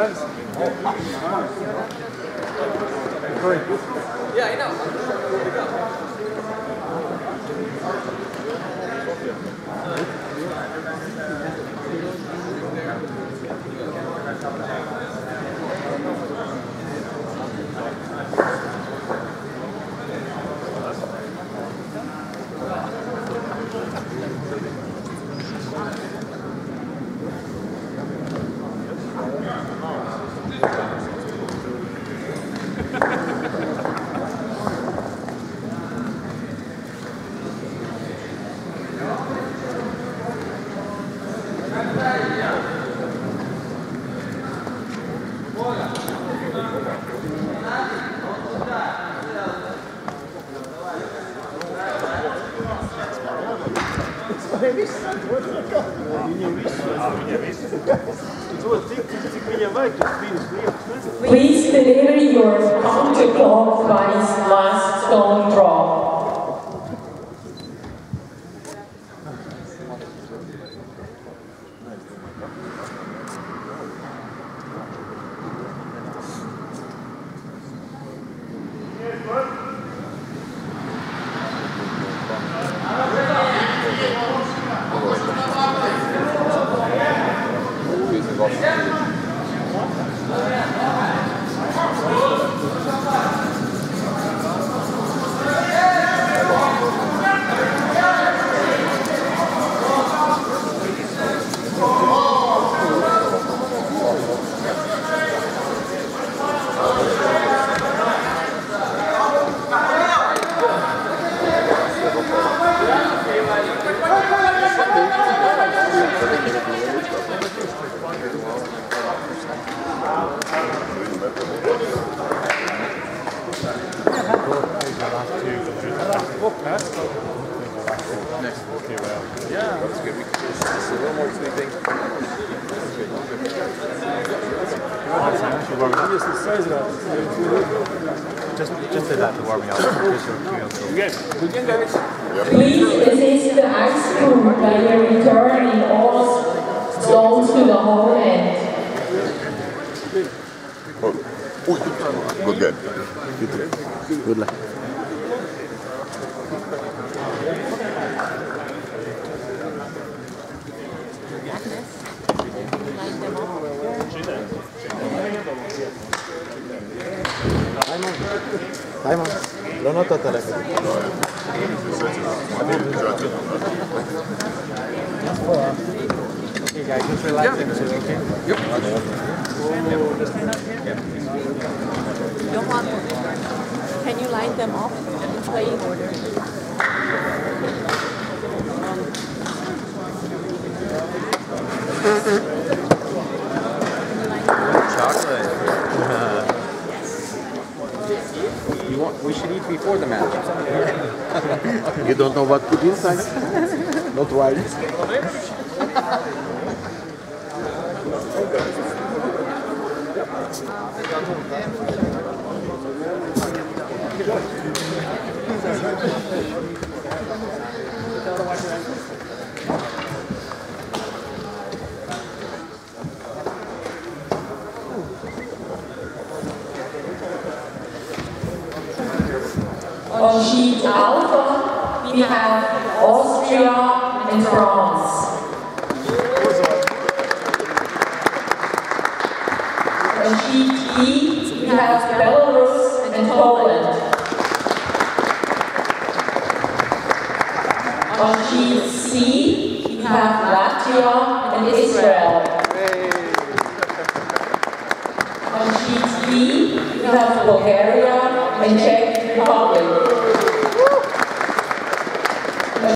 Yeah, I know. Please deliver your counterclockwise last stone draw. Just, just say that to warm me up. Just your Please assist the ice crew by returning all stones to the hole end. Good, good. Good luck. Simon, lo noto a telefono. Okay Can you line them up in playing order? Chocolate. you want, we should eat before the match. You don't know what put inside? Not right. On sheet alpha, we have Austria and France. On sheet E, we have Belarus and Poland. On sheet C, we have Latvia and Israel. On sheet D, we have Bulgaria and Czech Republic.